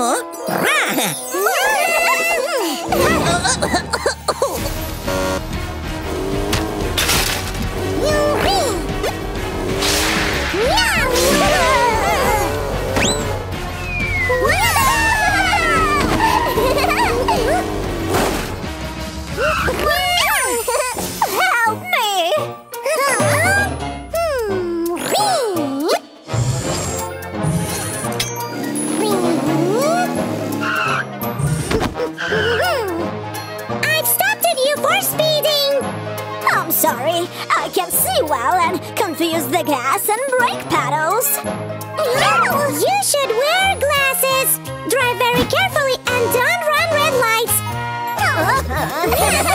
Hả? sorry. I can't see well and confuse the gas and brake pedals. You should wear glasses. Drive very carefully and don't run red lights.